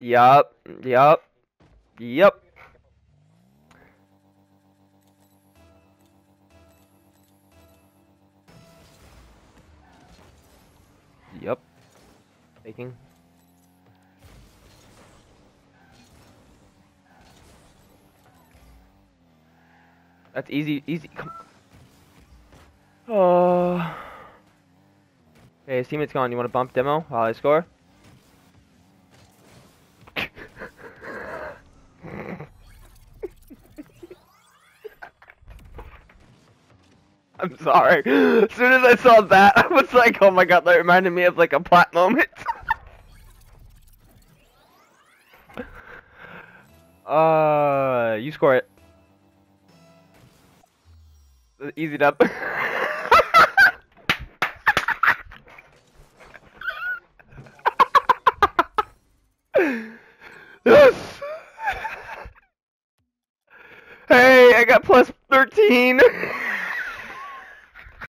Yup. Yup. Yup. Yup. Taking. That's easy, easy. Come. Oh. Hey, his teammate's gone. You want to bump demo while I score? I'm sorry. As soon as I saw that, I was like, oh my god, that reminded me of like a plat moment. uh, you score it. Easy up. yes! Hey, I got plus 13!